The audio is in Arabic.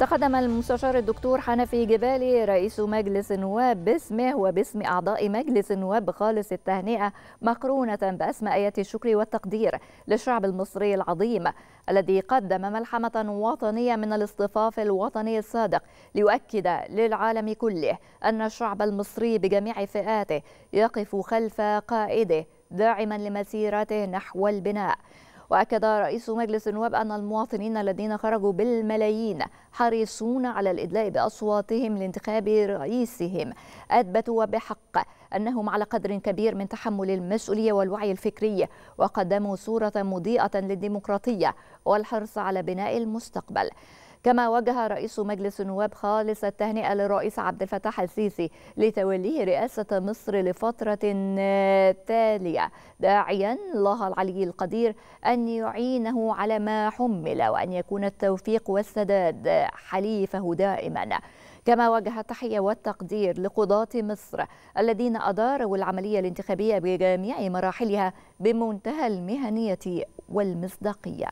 تقدم المستشار الدكتور حنفي جبالي رئيس مجلس النواب باسمه وباسم أعضاء مجلس النواب بخالص التهنئة مقرونة بأسماء آيات الشكر والتقدير للشعب المصري العظيم الذي قدم ملحمة وطنية من الاصطفاف الوطني الصادق ليؤكد للعالم كله أن الشعب المصري بجميع فئاته يقف خلف قائده داعما لمسيرته نحو البناء. وأكد رئيس مجلس النواب أن المواطنين الذين خرجوا بالملايين حريصون على الإدلاء بأصواتهم لانتخاب رئيسهم. أثبتوا وبحق أنهم على قدر كبير من تحمل المسؤولية والوعي الفكري وقدموا صورة مضيئة للديمقراطية والحرص على بناء المستقبل. كما وجه رئيس مجلس النواب خالص التهنئة للرئيس عبد الفتاح السيسي لتوليه رئاسة مصر لفترة تالية داعيا الله العلي القدير أن يعينه على ما حمل وأن يكون التوفيق والسداد حليفه دائما. كما وجه التحية والتقدير لقضاة مصر الذين أداروا العملية الانتخابية بجميع مراحلها بمنتهى المهنية والمصداقية.